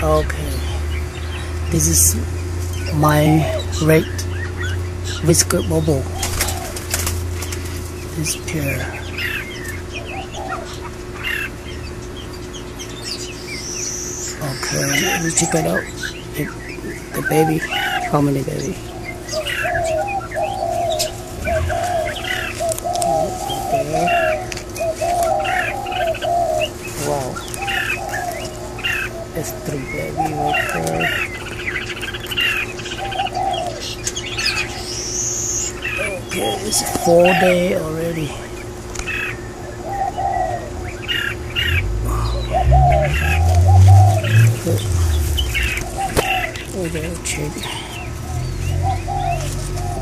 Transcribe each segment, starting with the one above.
Okay. This is my red whisker bulbul. This pair. Okay, let's check it out. The baby. How many baby? Three baby. Okay, it's four day already. Okay, check.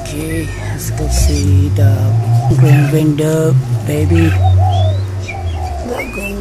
Okay, let's go see the green window baby. The green